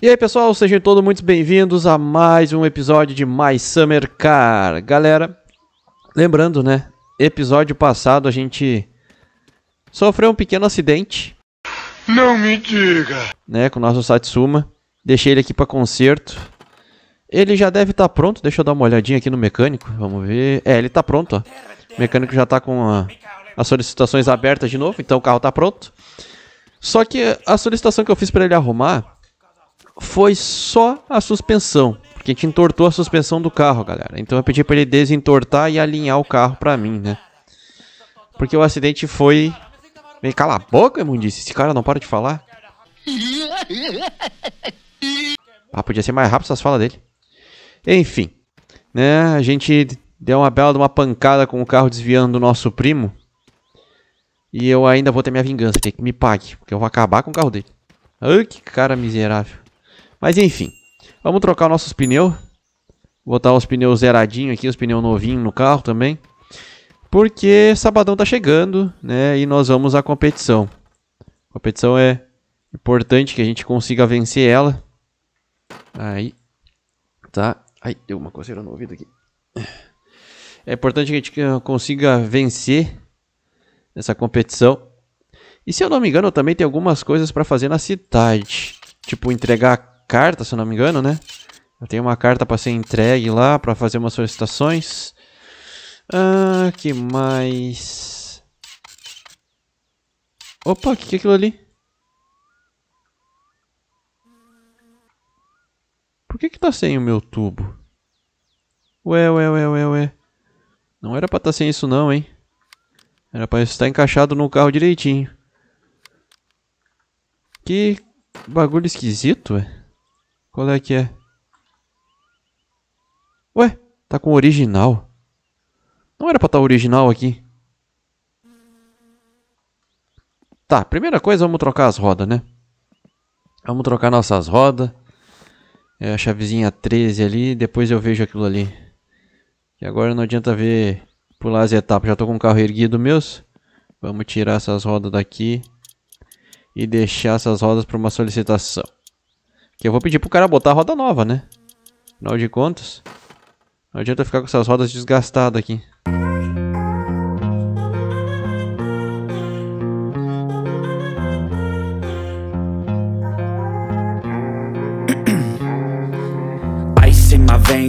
E aí pessoal, sejam todos muito bem-vindos a mais um episódio de My Summer Car. Galera, lembrando, né? Episódio passado a gente sofreu um pequeno acidente. Não me diga! Né, com o nosso Satsuma. Deixei ele aqui para conserto. Ele já deve estar tá pronto, deixa eu dar uma olhadinha aqui no mecânico, vamos ver. É, ele tá pronto, ó. O mecânico já tá com a, as solicitações abertas de novo, então o carro tá pronto. Só que a solicitação que eu fiz para ele arrumar foi só a suspensão. Porque a gente entortou a suspensão do carro, galera. Então eu pedi para ele desentortar e alinhar o carro para mim, né? Porque o acidente foi... Vem, cala a boca, imundice. Esse cara não para de falar. Ah, podia ser mais rápido essas falas dele. Enfim, né? A gente deu uma bela de uma pancada com o carro desviando do nosso primo. E eu ainda vou ter minha vingança, tem que me pague, porque eu vou acabar com o carro dele. Ai, que cara miserável. Mas enfim, vamos trocar nossos pneus. Botar os pneus zeradinhos aqui, os pneus novinhos no carro também. Porque sabadão tá chegando, né? E nós vamos à competição. A competição é importante que a gente consiga vencer ela. Aí. Tá. Ai, deu uma coceira no ouvido aqui. É importante que a gente consiga vencer essa competição. E se eu não me engano, também tem algumas coisas para fazer na cidade. Tipo, entregar carta, se eu não me engano, né? Eu tenho uma carta para ser entregue lá, para fazer umas solicitações. Ah, que mais? Opa, o que, que é aquilo ali? Por que que tá sem o meu tubo? Ué, ué, ué, ué, ué. Não era pra estar tá sem isso não, hein? Era pra estar encaixado no carro direitinho. Que bagulho esquisito, ué. Qual é que é? Ué, tá com original. Não era pra estar tá original aqui. Tá, primeira coisa, vamos trocar as rodas, né? Vamos trocar nossas rodas. É a chavezinha 13 ali, depois eu vejo aquilo ali. E agora não adianta ver pular as etapas. Já tô com o carro erguido meus. Vamos tirar essas rodas daqui. E deixar essas rodas para uma solicitação. Que eu vou pedir pro cara botar a roda nova, né? Afinal de contas, não adianta ficar com essas rodas desgastadas aqui.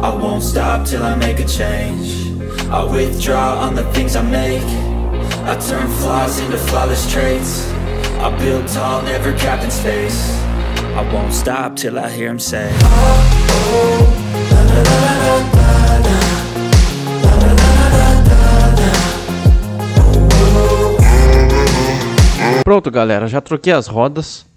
I won't stop till I make a change. I withdraw on the things I make. I turn flaws into flawless traits. I build tall, never capped in space. I won't stop till I hear him say Pronto galera, já troquei as rodas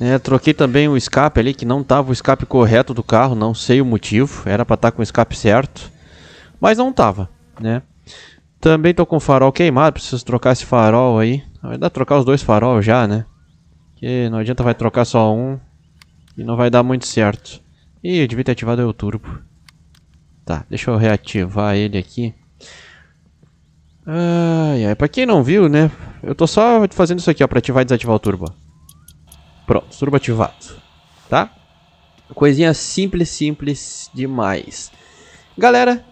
é, troquei também o escape ali, que não estava o escape correto do carro, não sei o motivo, era para estar tá com o escape certo, mas não estava, né? Também tô com o farol queimado, preciso trocar esse farol aí. Vai dar trocar os dois farol já, né? Que não adianta vai trocar só um e não vai dar muito certo. Ih, eu devia ter ativado o turbo. Tá, deixa eu reativar ele aqui. Ai, ai, pra quem não viu, né? Eu tô só fazendo isso aqui, ó, pra ativar e desativar o turbo. Pronto, turbo ativado. Tá? Coisinha simples, simples demais. Galera,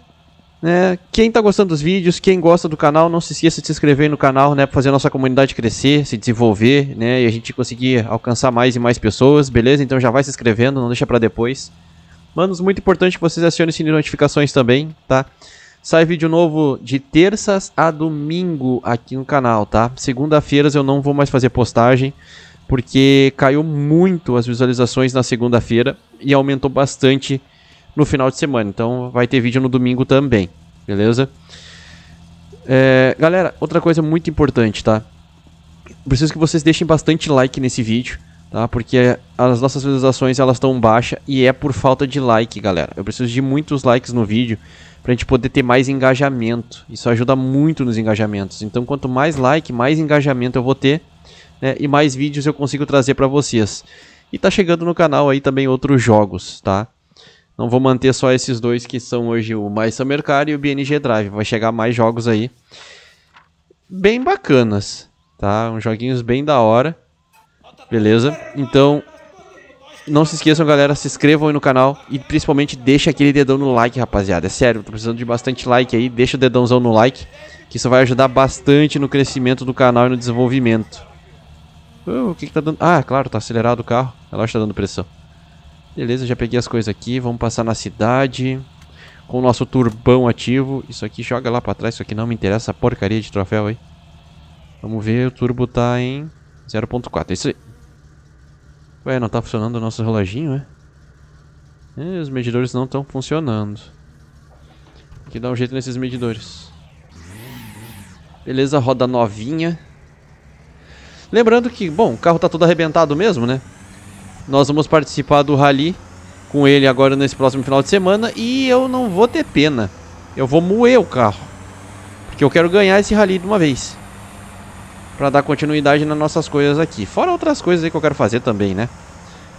né, quem tá gostando dos vídeos, quem gosta do canal, não se esqueça de se inscrever no canal, né, para fazer a nossa comunidade crescer, se desenvolver, né, e a gente conseguir alcançar mais e mais pessoas, beleza? Então já vai se inscrevendo, não deixa para depois. Manos, muito importante que vocês acionem o sininho de notificações também, tá? Sai vídeo novo de terças a domingo aqui no canal, tá? Segunda-feiras eu não vou mais fazer postagem, porque caiu muito as visualizações na segunda-feira e aumentou bastante no final de semana. Então vai ter vídeo no domingo também, beleza? É, galera, outra coisa muito importante, tá? Preciso que vocês deixem bastante like nesse vídeo, tá? Porque as nossas visualizações elas estão baixas e é por falta de like, galera. Eu preciso de muitos likes no vídeo pra gente poder ter mais engajamento. Isso ajuda muito nos engajamentos. Então, quanto mais like, mais engajamento eu vou ter, né? E mais vídeos eu consigo trazer para vocês. E tá chegando no canal aí também outros jogos, tá? Não vou manter só esses dois que são hoje o Mais Summer Car e o BNG Drive. Vai chegar mais jogos aí. Bem bacanas, tá? Uns joguinhos bem da hora. Beleza? Então, não se esqueçam, galera, se inscrevam aí no canal e principalmente deixa aquele dedão no like, rapaziada. É sério, tô precisando de bastante like aí. Deixa o dedãozão no like, que isso vai ajudar bastante no crescimento do canal e no desenvolvimento. Uh, o que, que tá dando? Ah, claro, tá acelerado o carro. A loja tá dando pressão. Beleza, já peguei as coisas aqui. Vamos passar na cidade. Com o nosso turbão ativo. Isso aqui joga lá pra trás. Isso aqui não me interessa. Essa porcaria de troféu aí. Vamos ver. O turbo tá em 0.4. É isso aí. Ué, não tá funcionando o nosso reloginho, é? é os medidores não estão funcionando. Tem que dar um jeito nesses medidores. Beleza, roda novinha. Lembrando que, bom, o carro tá todo arrebentado mesmo, né? Nós vamos participar do rally com ele agora nesse próximo final de semana e eu não vou ter pena. Eu vou moer o carro. Porque eu quero ganhar esse rally de uma vez. Pra dar continuidade nas nossas coisas aqui. Fora outras coisas aí que eu quero fazer também, né?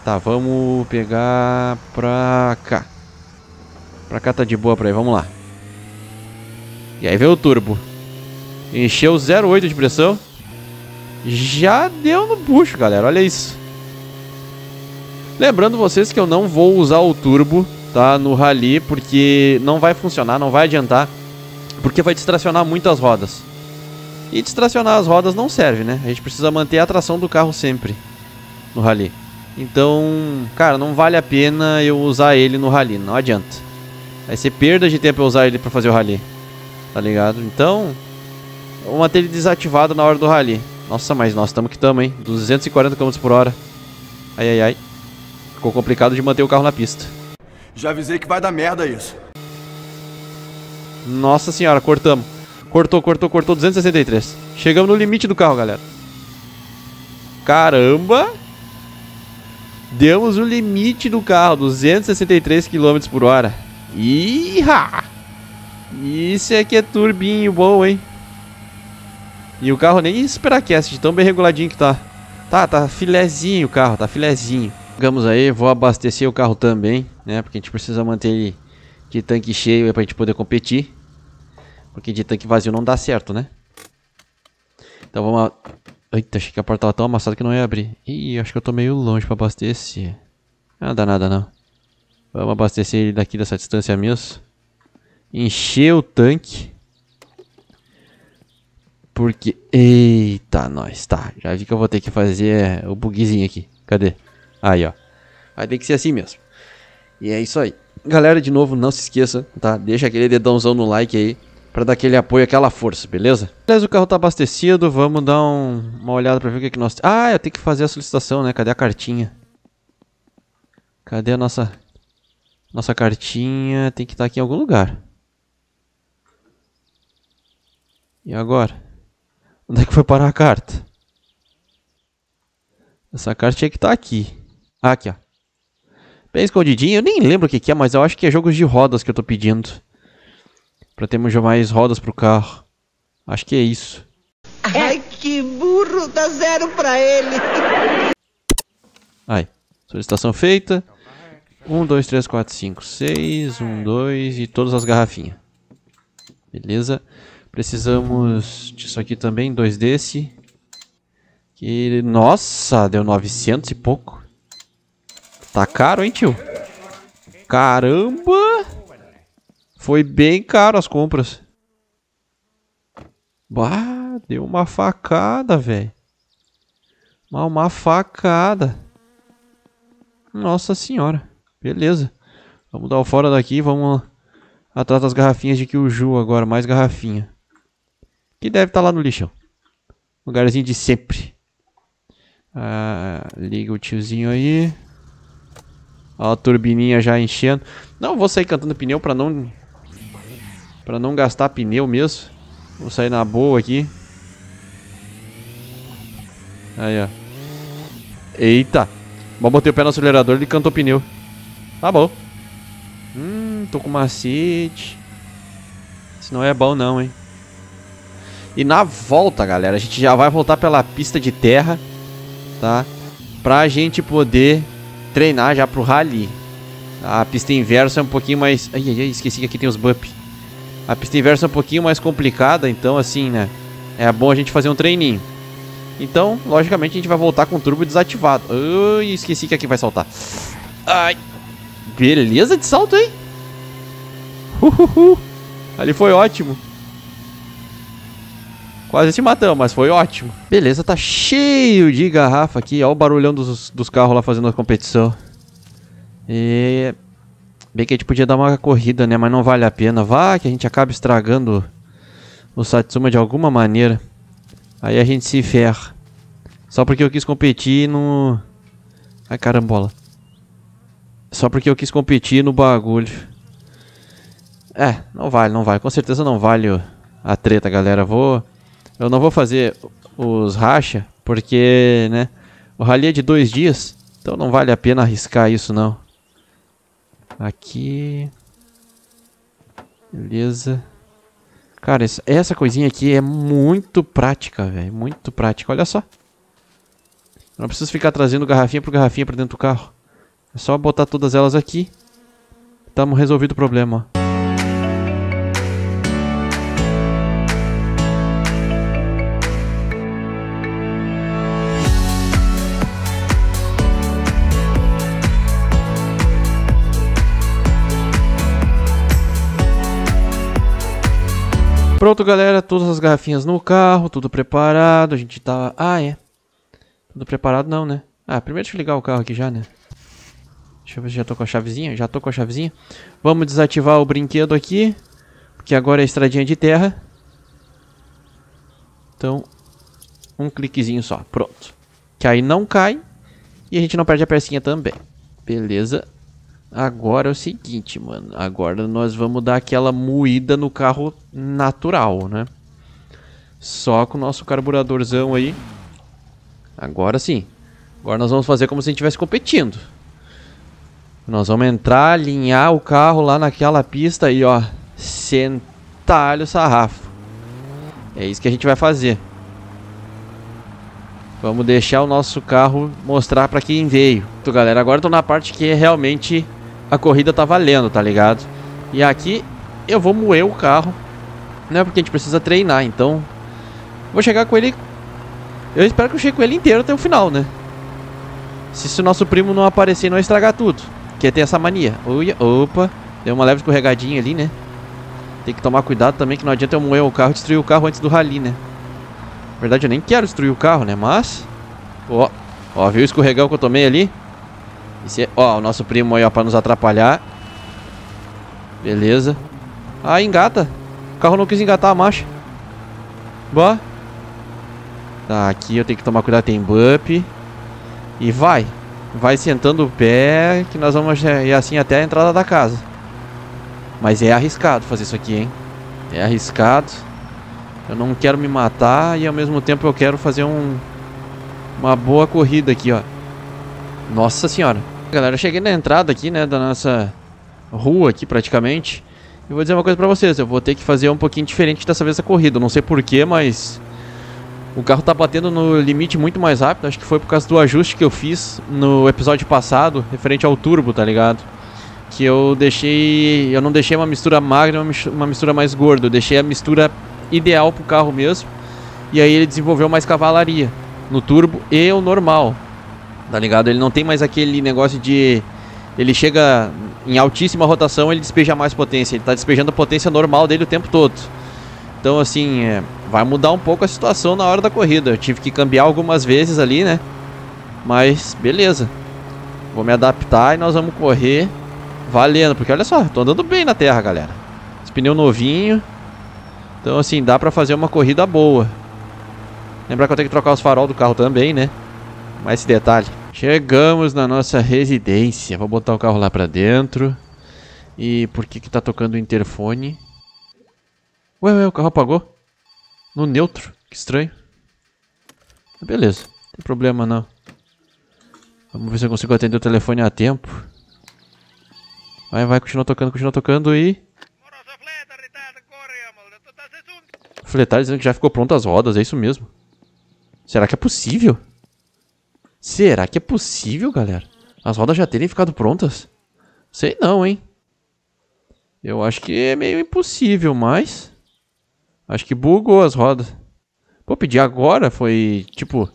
Tá, vamos pegar pra cá. Pra cá tá de boa pra aí, vamos lá. E aí veio o turbo. Encheu 0,8 de pressão. Já deu no bucho, galera. Olha isso. Lembrando vocês que eu não vou usar o turbo, tá, no rally, porque não vai funcionar, não vai adiantar, porque vai distracionar muito as rodas. E distracionar as rodas não serve, né? A gente precisa manter a tração do carro sempre no rally. Então, cara, não vale a pena eu usar ele no rally, não adianta. Vai ser perda de tempo eu usar ele pra fazer o rally. Tá ligado? Então, vou manter ele desativado na hora do rally. Nossa, mas nós estamos que estamos, hein? 240 km por hora. Ai, ai, ai. Ficou complicado de manter o carro na pista. Já avisei que vai dar merda isso. Nossa senhora, cortamos. Cortou, cortou, cortou 263. Chegamos no limite do carro, galera. Caramba! Demos o limite do carro, 263 km por hora. Iha! Isso é que é turbinho bom, hein? E o carro nem superaquece, de tão bem reguladinho que tá. Tá, tá filezinho o carro, tá filezinho. Chegamos aí, vou abastecer o carro também, né? Porque a gente precisa manter ele de tanque cheio para a gente poder competir. Porque de tanque vazio não dá certo, né? Então vamos... Eita, achei que a porta estava tão amassada que não ia abrir. Ih, acho que eu tô meio longe para abastecer. Não dá nada não. Vamos abastecer ele daqui dessa distância mesmo. Encher o tanque. Porque... Eita, nós. Tá, já vi que eu vou ter que fazer o bugzinho aqui. Cadê? Aí, ó. Vai ter que ser assim mesmo. E é isso aí. Galera, de novo, não se esqueça, tá? Deixa aquele dedãozão no like aí. Pra dar aquele apoio, aquela força, beleza? Beleza, o carro tá abastecido. Vamos dar um, uma olhada pra ver o que, que nós... Ah, eu tenho que fazer a solicitação, né? Cadê a cartinha? Cadê a nossa... Nossa cartinha? Tem que estar tá aqui em algum lugar. E agora? Onde é que foi parar a carta? Essa carta tinha que estar tá aqui. Ah, aqui, ó. Bem escondidinho. Eu nem lembro o que, que é, mas eu acho que é jogos de rodas que eu tô pedindo. Pra termos mais rodas pro carro. Acho que é isso. Ai, que burro! Dá zero pra ele! Aí. Solicitação feita. 1, 2, 3, 4, 5, 6. 1, 2 e todas as garrafinhas. Beleza. Precisamos disso aqui também. Dois desse. Que, nossa, deu 900 e pouco. Tá caro, hein, tio? Caramba! Foi bem caro as compras. Bah, deu uma facada, velho. Uma, uma facada. Nossa senhora. Beleza. Vamos dar o fora daqui vamos atrás das garrafinhas de Kyuju agora. Mais garrafinha. Que deve estar tá lá no lixão. Lugarzinho de sempre. Ah, liga o tiozinho aí. Ó, a turbininha já enchendo. Não vou sair cantando pneu pra não... Pra não gastar pneu mesmo. Vou sair na boa aqui. Aí, ó. Eita. Mas botei o pé no acelerador e ele cantou pneu. Tá bom. Hum, tô com macete. Isso não é bom não, hein. E na volta, galera, a gente já vai voltar pela pista de terra, tá? Pra gente poder treinar já pro rally. A pista inversa é um pouquinho mais... Ai, ai, ai, esqueci que aqui tem os bup. A pista inversa é um pouquinho mais complicada, então assim, né? É bom a gente fazer um treininho. Então, logicamente, a gente vai voltar com o turbo desativado. Ai, esqueci que aqui vai saltar. Ai. Beleza de salto, hein? Uhuhu. Ali foi ótimo. Quase se matamos, mas foi ótimo. Beleza, tá cheio de garrafa aqui. Olha o barulhão dos, dos carros lá fazendo a competição. E... Bem que a gente podia dar uma corrida, né? Mas não vale a pena. Vá que a gente acaba estragando o Satsuma de alguma maneira. Aí a gente se ferra. Só porque eu quis competir no... Ai, carambola. Só porque eu quis competir no bagulho. É, não vale, não vale. Com certeza não vale a treta, galera. Vou... Eu não vou fazer os racha, porque, né? O rally é de dois dias, então não vale a pena arriscar isso, não. Aqui... Beleza. Cara, essa coisinha aqui é muito prática, velho. Muito prática. Olha só. Não preciso ficar trazendo garrafinha por garrafinha pra dentro do carro. É só botar todas elas aqui. Tamo resolvido o problema, ó. Pronto, galera, todas as garrafinhas no carro, tudo preparado, a gente tá... Ah, é. Tudo preparado não, né? Ah, primeiro deixa eu ligar o carro aqui já, né? Deixa eu ver se já tô com a chavezinha. Já tô com a chavezinha. Vamos desativar o brinquedo aqui. Porque agora é estradinha de terra. Então, um cliquezinho só. Pronto. Que aí não cai. E a gente não perde a pecinha também. Beleza. Agora é o seguinte, mano. Agora nós vamos dar aquela moída no carro natural, né? Só com o nosso carburadorzão aí. Agora sim. Agora nós vamos fazer como se a gente estivesse competindo. Nós vamos entrar, alinhar o carro lá naquela pista e ó, sentar o sarrafo. É isso que a gente vai fazer. Vamos deixar o nosso carro mostrar para quem veio. Então, galera, agora estou na parte que é realmente a corrida tá valendo, tá ligado? E aqui eu vou moer o carro, né? Porque a gente precisa treinar, então vou chegar com ele. Eu espero que eu chegue com ele inteiro até o final, né? Se o nosso primo não aparecer não estragar tudo. Que tem essa mania. Uia, opa, deu uma leve escorregadinha ali, né? Tem que tomar cuidado também que não adianta eu moer o carro e destruir o carro antes do rally, né? Na verdade eu nem quero destruir o carro, né? Mas... Ó, ó, viu o escorregão que eu tomei ali? Esse é, ó, o nosso primo aí, ó, pra nos atrapalhar. Beleza. Ah, engata. O carro não quis engatar a marcha. Boa. Tá, aqui eu tenho que tomar cuidado, tem bump. E vai. Vai sentando o pé, que nós vamos ir assim até a entrada da casa. Mas é arriscado fazer isso aqui, hein? É arriscado. Eu não quero me matar e ao mesmo tempo eu quero fazer um... Uma boa corrida aqui, ó. Nossa senhora. Galera, eu cheguei na entrada aqui, né, da nossa rua aqui praticamente. E vou dizer uma coisa pra vocês, eu vou ter que fazer um pouquinho diferente dessa vez a corrida. Não sei porquê, mas o carro tá batendo no limite muito mais rápido. Acho que foi por causa do ajuste que eu fiz no episódio passado, referente ao turbo, tá ligado? Que eu deixei. Eu não deixei uma mistura magra, uma mistura mais gorda. Eu deixei a mistura ideal pro carro mesmo. E aí ele desenvolveu mais cavalaria no turbo e o normal. Tá ligado? Ele não tem mais aquele negócio de. Ele chega em altíssima rotação, ele despeja mais potência. Ele tá despejando a potência normal dele o tempo todo. Então, assim, é, vai mudar um pouco a situação na hora da corrida. Eu tive que cambiar algumas vezes ali, né? Mas, beleza. Vou me adaptar e nós vamos correr valendo. Porque olha só, tô andando bem na terra, galera. Esse pneu novinho. Então, assim, dá pra fazer uma corrida boa. Lembrar que eu tenho que trocar os farol do carro também, né? mais esse detalhe. Chegamos na nossa residência. Vou botar o carro lá pra dentro. E por que que tá tocando o interfone? Ué, ué, o carro apagou? No neutro? Que estranho. Beleza, não tem problema não. Vamos ver se eu consigo atender o telefone a tempo. Vai, vai, continua tocando, continua tocando e... Fletar dizendo que já ficou pronto as rodas, é isso mesmo. Será que é possível? Será que é possível, galera? As rodas já terem ficado prontas? Sei não, hein? Eu acho que é meio impossível, mas... Acho que bugou as rodas. Pô, pedir agora foi, tipo...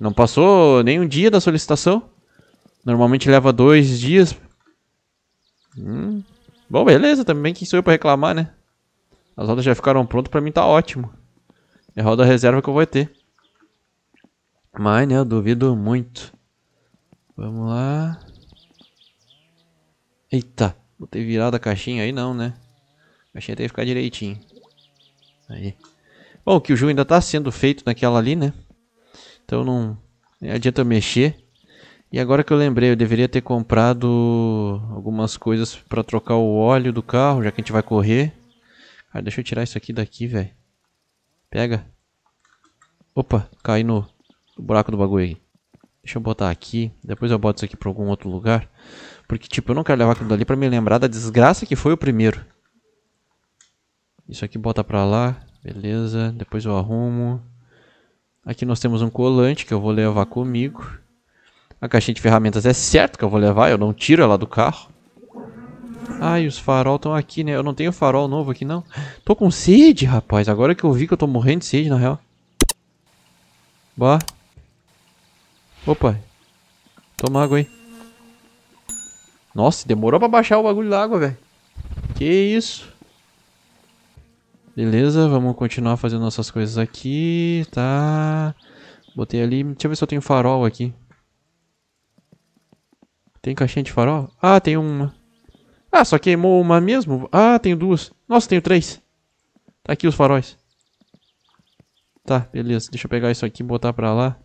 Não passou nem um dia da solicitação. Normalmente leva dois dias. Hum. Bom, beleza, também quem sou eu pra reclamar, né? As rodas já ficaram prontas, pra mim tá ótimo. É a roda reserva que eu vou ter. Mas, né, eu duvido muito. Vamos lá. Eita, botei virada a caixinha aí não, né? A caixinha tem que ficar direitinho. Aí. Bom, que o jogo ainda tá sendo feito naquela ali, né? Então não, não adianta eu mexer. E agora que eu lembrei, eu deveria ter comprado algumas coisas para trocar o óleo do carro, já que a gente vai correr. Cara, deixa eu tirar isso aqui daqui, velho. Pega. Opa, caí no, no, buraco do bagulho aí. Deixa eu botar aqui. Depois eu boto isso aqui pra algum outro lugar. Porque, tipo, eu não quero levar aquilo dali pra me lembrar da desgraça que foi o primeiro. Isso aqui bota pra lá. Beleza. Depois eu arrumo. Aqui nós temos um colante que eu vou levar comigo. A caixinha de ferramentas é certo que eu vou levar. Eu não tiro ela do carro. Ai, os farol estão aqui, né? Eu não tenho farol novo aqui, não. Tô com sede, rapaz. Agora que eu vi que eu tô morrendo de sede, na real. Bah. Opa. Toma água aí. Nossa, demorou pra baixar o bagulho da água, velho. Que isso. Beleza, vamos continuar fazendo nossas coisas aqui. Tá. Botei ali. Deixa eu ver se eu tenho farol aqui. Tem caixinha de farol? Ah, tem uma. Ah, só queimou uma mesmo? Ah, tenho duas. Nossa, tenho três. Tá aqui os faróis. Tá, beleza. Deixa eu pegar isso aqui e botar pra lá.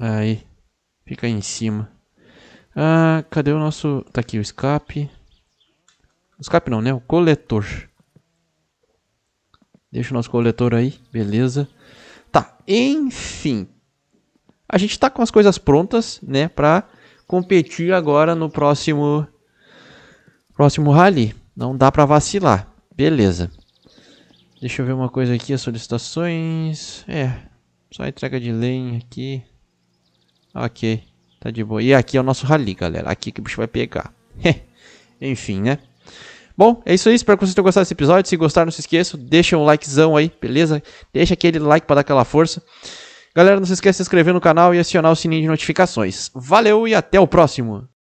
Aí. Fica aí em cima. Ah, cadê o nosso... Tá aqui o escape. O escape não, né? O coletor. Deixa o nosso coletor aí. Beleza. Tá, enfim. A gente tá com as coisas prontas, né? Pra competir agora no próximo próximo rally. Não dá para vacilar. Beleza. Deixa eu ver uma coisa aqui, as solicitações. É, só entrega de lenha aqui. Ok, tá de boa. E aqui é o nosso rally, galera. Aqui que o bicho vai pegar. Enfim, né? Bom, é isso aí. Espero que vocês tenham gostado desse episódio. Se gostaram, não se esqueçam. Deixa um likezão aí, beleza? Deixa aquele like para dar aquela força. Galera, não se esqueça de se inscrever no canal e acionar o sininho de notificações. Valeu e até o próximo!